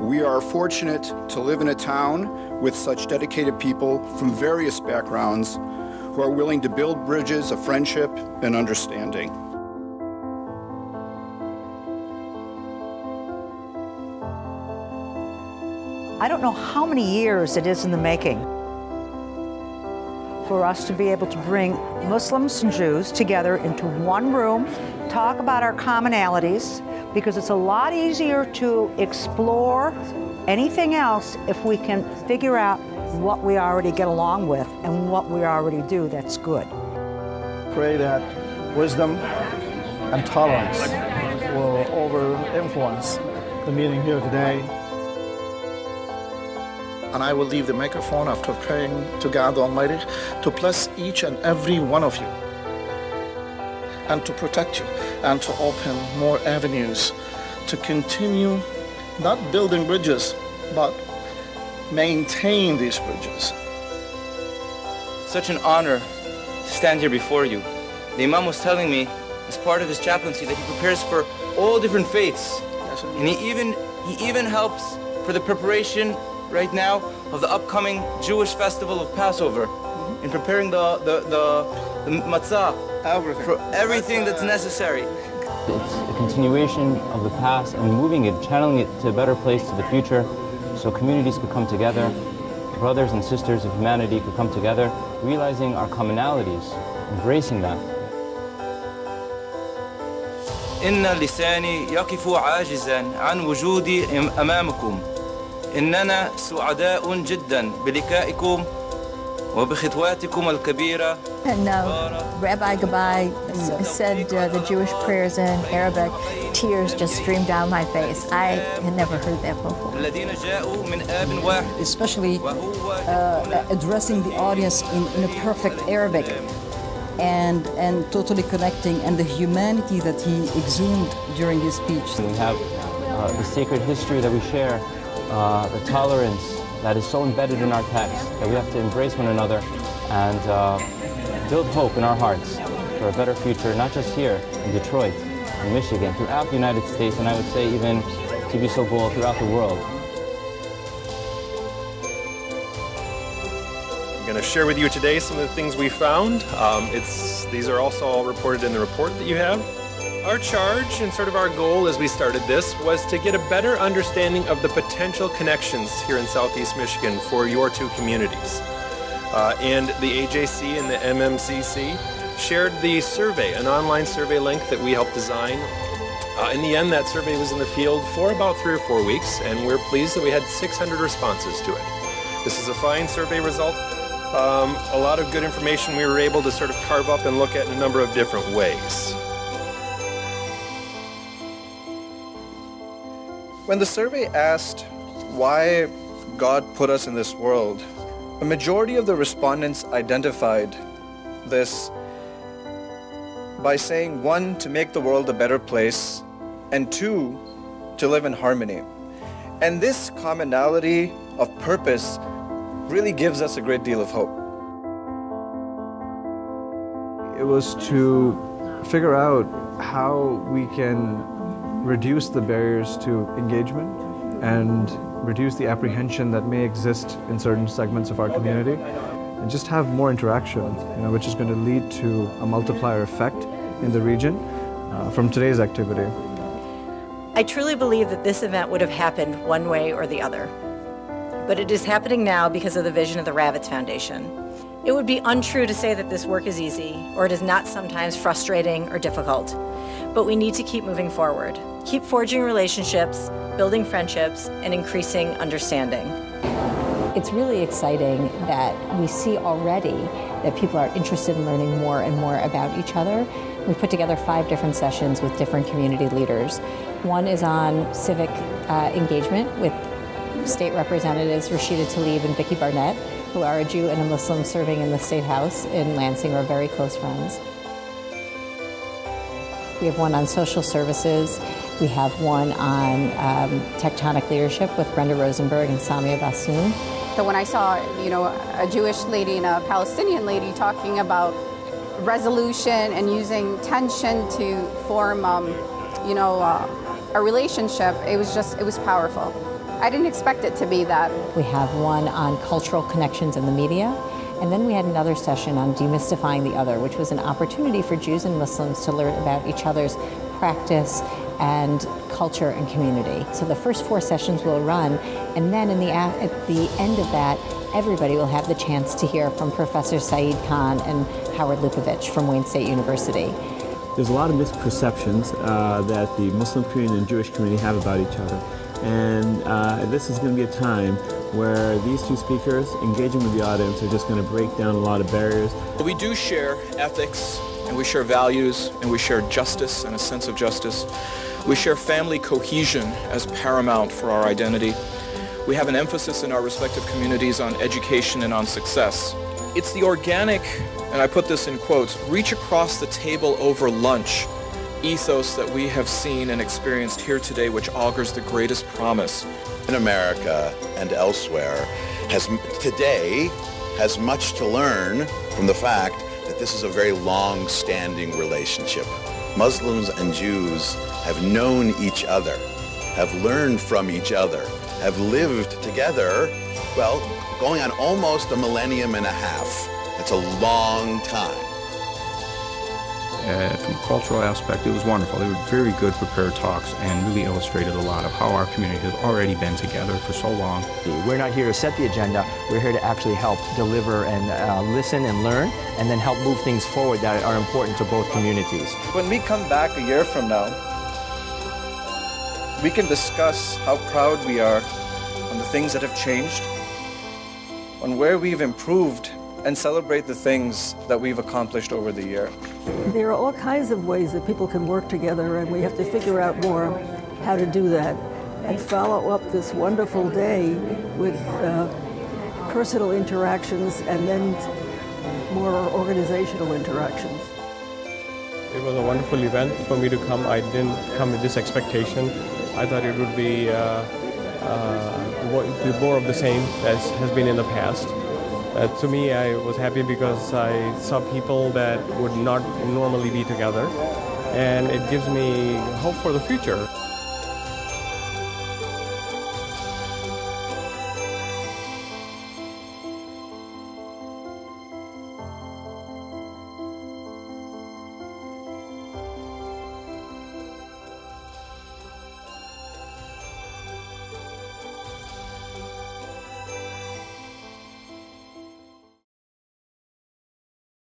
We are fortunate to live in a town with such dedicated people from various backgrounds who are willing to build bridges of friendship and understanding. I don't know how many years it is in the making for us to be able to bring Muslims and Jews together into one room, talk about our commonalities, because it's a lot easier to explore anything else if we can figure out what we already get along with and what we already do that's good. Pray that wisdom and tolerance will over influence the meeting here today. And I will leave the microphone after praying to God Almighty to bless each and every one of you and to protect you and to open more avenues to continue not building bridges, but maintain these bridges. Such an honor to stand here before you. The Imam was telling me, as part of his chaplaincy, that he prepares for all different faiths. Yes, And he even, he even helps for the preparation right now of the upcoming Jewish festival of Passover mm-hmm. in preparing the, the, the, the matzah Everything. for everything that's necessary. It's a continuation of the past and moving it, channeling it to a better place to the future so communities could come together, brothers and sisters of humanity could come together, realizing our commonalities, embracing that. إن لساني يقف عاجزا عن وجودي أم- أمامكم إننا سعداء جدا بلقائكم وبخطواتكم الكبيرة And uh, Rabbi Gabai s- said uh, the Jewish prayers in Arabic. Tears just streamed down my face. I had never heard that before. الذين جاءوا من آب واحد especially وهو uh, addressing the audience in, in a perfect Arabic and, and totally connecting and the humanity that he exhumed during his speech. And we have uh, the sacred history that we share, uh, the tolerance that is so embedded in our text that we have to embrace one another and uh, build hope in our hearts for a better future, not just here in Detroit, in Michigan, throughout the United States, and I would say even, to be so bold, throughout the world. I'm going to share with you today some of the things we found. Um, it's, these are also all reported in the report that you have. Our charge and sort of our goal as we started this was to get a better understanding of the potential connections here in Southeast Michigan for your two communities. Uh, and the AJC and the MMCC shared the survey, an online survey link that we helped design. Uh, in the end, that survey was in the field for about three or four weeks, and we're pleased that we had 600 responses to it. This is a fine survey result. Um, a lot of good information we were able to sort of carve up and look at in a number of different ways. When the survey asked why God put us in this world, a majority of the respondents identified this by saying one, to make the world a better place, and two, to live in harmony. And this commonality of purpose really gives us a great deal of hope. It was to figure out how we can reduce the barriers to engagement and reduce the apprehension that may exist in certain segments of our community and just have more interaction, you know, which is going to lead to a multiplier effect in the region uh, from today's activity. I truly believe that this event would have happened one way or the other. But it is happening now because of the vision of the Rabbits Foundation. It would be untrue to say that this work is easy or it is not sometimes frustrating or difficult. But we need to keep moving forward, keep forging relationships, building friendships, and increasing understanding. It's really exciting that we see already that people are interested in learning more and more about each other. We put together five different sessions with different community leaders. One is on civic uh, engagement with state representatives Rashida Tlaib and Vicki Barnett, who are a Jew and a Muslim serving in the State House in Lansing, are very close friends. We have one on social services. We have one on um, tectonic leadership with Brenda Rosenberg and Samia Bahsoun. So when I saw, you know, a Jewish lady and a Palestinian lady talking about resolution and using tension to form, um, you know, uh, a relationship, it was just, it was powerful. I didn't expect it to be that. We have one on cultural connections in the media, and then we had another session on demystifying the other, which was an opportunity for Jews and Muslims to learn about each other's practice and culture and community. So the first four sessions will run, and then in the, at the end of that, everybody will have the chance to hear from Professor Saeed Khan and Howard Lupovitch from Wayne State University. There's a lot of misperceptions uh, that the Muslim community and Jewish community have about each other. And uh, this is going to be a time where these two speakers, engaging with the audience, are just going to break down a lot of barriers. We do share ethics, and we share values, and we share justice and a sense of justice. We share family cohesion as paramount for our identity. We have an emphasis in our respective communities on education and on success. It's the organic, and I put this in quotes, reach across the table over lunch ethos that we have seen and experienced here today which augurs the greatest promise. In America and elsewhere has today has much to learn from the fact that this is a very long-standing relationship. Muslims and Jews have known each other, have learned from each other, have lived together, well, going on almost a millennium and a half. That's a long time. Uh, from a cultural aspect, it was wonderful. They were very good prepared talks and really illustrated a lot of how our community has already been together for so long. We're not here to set the agenda. We're here to actually help deliver and uh, listen and learn and then help move things forward that are important to both communities. When we come back a year from now, we can discuss how proud we are on the things that have changed, on where we've improved and celebrate the things that we've accomplished over the year. There are all kinds of ways that people can work together, and we have to figure out more how to do that and follow up this wonderful day with uh, personal interactions and then more organizational interactions. It was a wonderful event for me to come. I didn't come with this expectation. I thought it would be uh, uh, more of the same as has been in the past. Uh, to me, I was happy because I saw people that would not normally be together, and it gives me hope for the future.